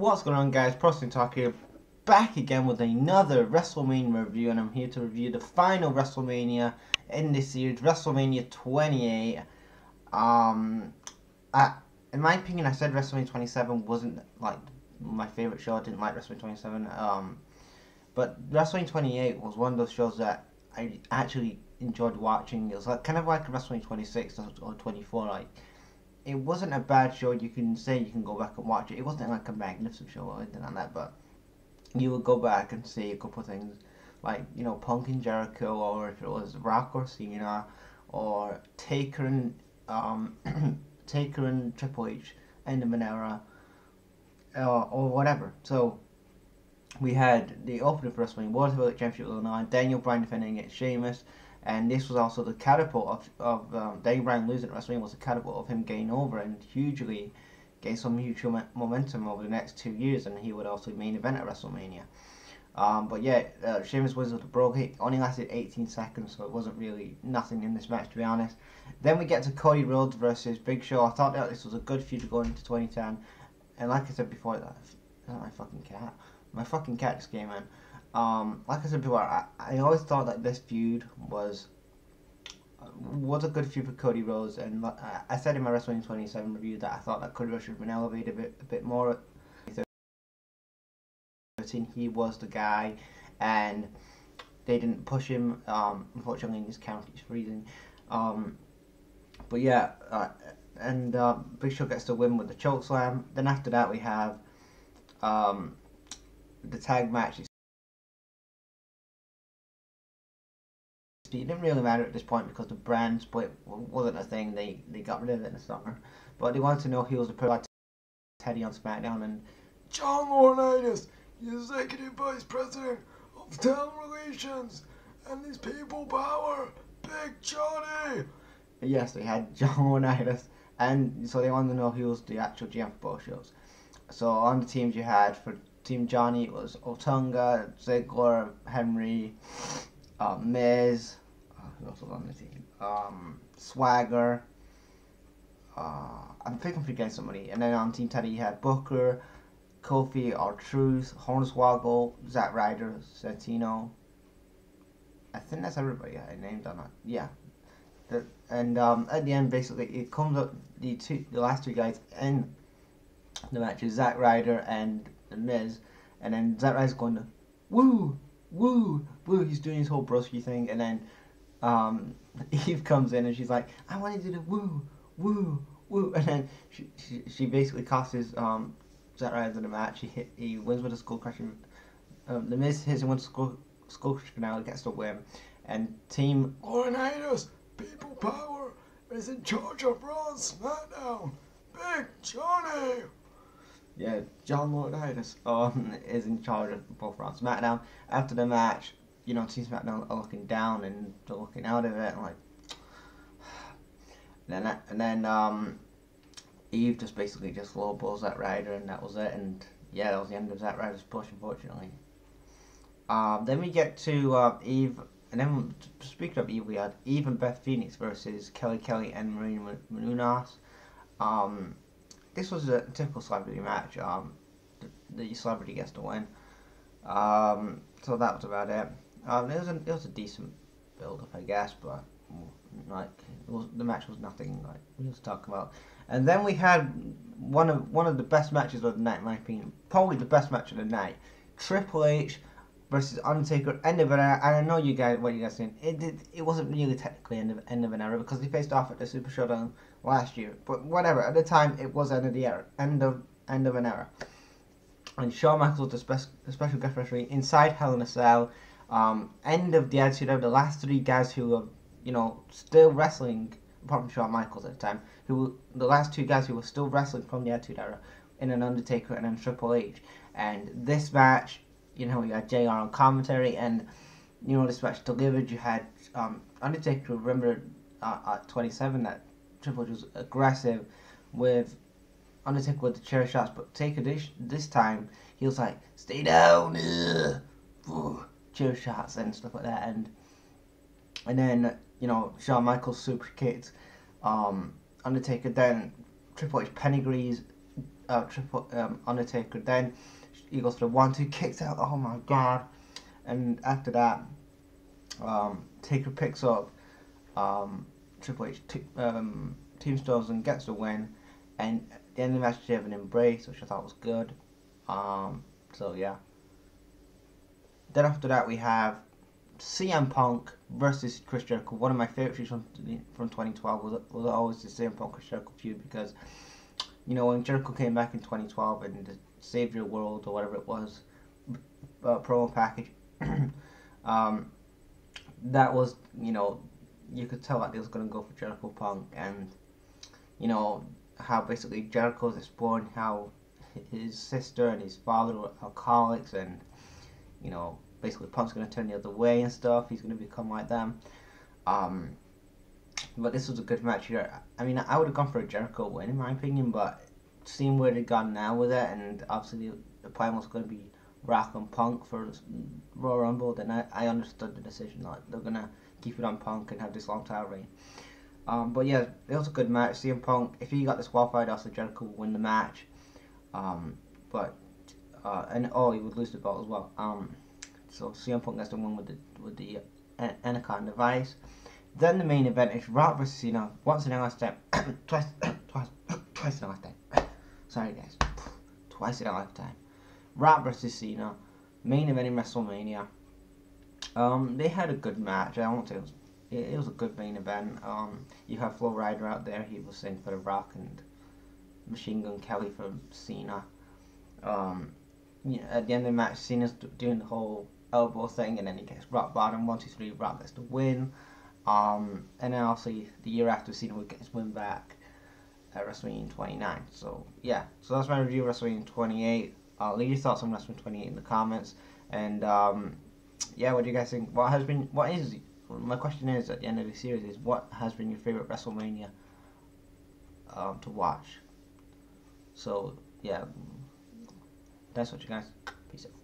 What's going on guys, Pro Wrestling Talk here, back again with another WrestleMania review and I'm here to review the final WrestleMania in this series, WrestleMania 28. Um, I, in my opinion, I said WrestleMania 27 wasn't like my favorite show, I didn't like WrestleMania 27, um, but WrestleMania 28 was one of those shows that I actually enjoyed watching. It was like kind of like WrestleMania 26 or, or 24, like it wasn't a bad show. You can say you can go back and watch it. It wasn't like a magnificent show or anything like that, but you would go back and see a couple of things, like you know Punk and Jericho, or if it was Rock or Cena, or Taker and um, Taker and Triple H, end of an era, uh, or whatever. So we had the opening for WrestleMania World Heavyweight Championship Illinois, Daniel Bryan defending against Sheamus, and this was also the catapult of, of um, Bryan losing at WrestleMania was the catapult of him gaining over and hugely gain some huge momentum over the next two years, and he would also main event at WrestleMania. Um, but yeah, uh, Sheamus was with the brogue. It only lasted 18 seconds, so it wasn't really nothing in this match, to be honest. Then we get to Cody Rhodes versus Big Show. I thought that this was a good feud going into 2010, and like I said before, that's my fucking cat. My fucking cat just came in. Um, like I said before, I, I always thought that this feud was was a good feud for Cody Rhodes, and I said in my WrestleMania 27 review that I thought that Cody Rhodes should have been elevated a bit, a bit more. He was the guy, and they didn't push him. Um, unfortunately, in this count, he's freezing. Um, but yeah, uh, and uh, Big Show gets the win with the choke slam. Then after that, we have um, the tag match. It didn't really matter at this point because the brand split wasn't a thing. They they got rid of it in the summer. But they wanted to know who was the pro person Teddy on SmackDown and John Laurinaitis, Executive Vice President of Talent Relations and his people power, Big Johnny. Yes, they had John Laurinaitis, and so they wanted to know who was the actual GM for both shows. So on the teams you had for Team Johnny it was Otunga, Ziggler, Henry, uh, Miz, was on the team? Um, Swagger. Uh, I think I'm forgetting somebody. And then on Team Teddy, you had Booker, Kofi, R-Truth, Hornswoggle, Zack Ryder, Santino. I think that's everybody I named on that. Yeah. The, and um, at the end, basically, it comes up the two, the last two guys in the match is Zack Ryder and The Miz, and then Zack Ryder's going to woo, woo, woo. He's doing his whole broski thing, and then um, Eve comes in and she's like, I want to do the woo, woo, woo. And then she, she, she basically costs um, Zack Ryder in the match. He, hit, he wins with a skull crushing. Um, the Miz hits him with a skull, skull crushing finale, gets the win. And Team Laurinaitis, People Power, is in charge of Raw SmackDown. Big Johnny. Yeah, John Laurinaitis um, is in charge of both Raw SmackDown. After the match, you know, Team SmackDown are looking down and they're looking out of it, and like, and then and then um, Eve just basically just lowballs Zack Ryder and that was it. And yeah, that was the end of Zack Ryder's push, unfortunately. Um, then we get to uh, Eve, and then speaking of Eve, we had Eve and Beth Phoenix versus Kelly Kelly and Maria Menounos. Um, this was a typical celebrity match. Um, the, the celebrity gets to win. Um, so that was about it. Um, it was a it was a decent build up, I guess, but like was, the match was nothing like we was talking about. And then we had one of one of the best matches of the night, in my opinion, probably the best match of the night. Triple H versus Undertaker, end of an era. And I know you guys, what you guys saying, it did, it wasn't really technically end of end of an era because they faced off at the Super Showdown last year. But whatever, at the time it was end of the era, end of end of an era. And Shawn Michaels was the, spe- special guest referee inside Hell in a Cell. Um, end of the Attitude Era. The last three guys who were, you know, still wrestling, apart from Shawn Michaels at the time, who the last two guys who were still wrestling from the Attitude Era, in an Undertaker and then Triple H. And this match, you know, you had JR on commentary, and you know, this match delivered. You had um, Undertaker. Remember uh, at 27 that Triple H was aggressive with Undertaker with the chair shots, but Taker this, this time he was like, "Stay down." Ugh chair shots and stuff like that, and and then you know Shawn Michaels super kicked um, Undertaker. Then Triple H pedigrees uh, Triple um, Undertaker. Then he goes for the one two kicks out. Oh my god! And after that, um, Taker picks up um, Triple H t- um, tombstones and gets the win. And the end of the match, they have an embrace, which I thought was good. Um, so yeah. Then after that, we have CM Punk versus Chris Jericho. One of my favorite feuds from, from 2012 was, was always the CM Punk Chris Jericho feud because, you know, when Jericho came back in 2012 and the Save Your World or whatever it was uh, promo package, um, that was, you know, you could tell that they was going to go for Jericho Punk and, you know, how basically Jericho's exploring how his sister and his father were alcoholics and, you know, basically Punk's going to turn the other way and stuff. He's going to become like them. Um, but this was a good match here. I mean, I would have gone for a Jericho win in my opinion, but seeing where they gone now with it, and obviously the, plan was going to be Rock and Punk for Royal Rumble, then I, I understood the decision that they're going to keep it on Punk and have this long title reign. Um, but yeah, it was a good match. CM Punk, if he got disqualified, also Jericho would win the match. Um, but uh, and oh, he would lose the belt as well. Um, so CM Punk gets the one with the with the uh, Anaconda Vise. Then the main event is Rock vs Cena. Once in a lifetime, twice, twice, twice in a lifetime. Sorry guys, twice in a lifetime. Rock vs Cena, main event in WrestleMania. Um, they had a good match. I won't say it was. It, was a good main event. Um, you have Flo Rida out there. He was saying for the Rock and Machine Gun Kelly for Cena. Um, yeah, at the end of the match, Cena's doing the whole elbow thing, and then he gets rock bottom. One, two, three. Rock gets the win. Um, and then obviously the year after, Cena would get his win back at WrestleMania 29. So yeah, so that's my review of WrestleMania 28. Uh, leave your thoughts on WrestleMania 28 in the comments, and um, yeah, what do you guys think? What has been, what is my question is at the end of the series is what has been your favorite WrestleMania um, to watch? So yeah, that's what you guys. Peace out.